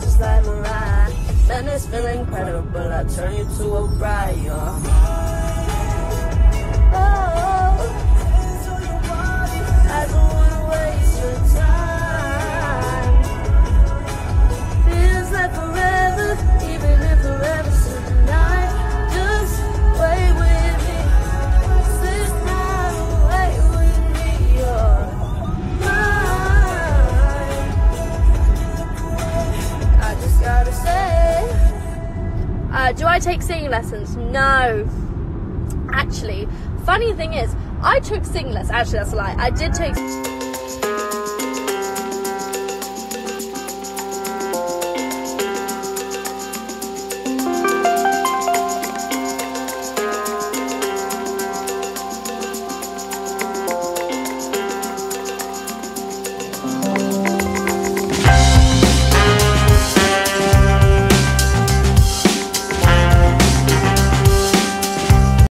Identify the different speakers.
Speaker 1: just like Mariah. Man, it's feeling incredible. I turn you to a
Speaker 2: riot. do I take singing lessons? No. Actually, funny thing is, I took singing lessons. Actually, that's a lie. I did take.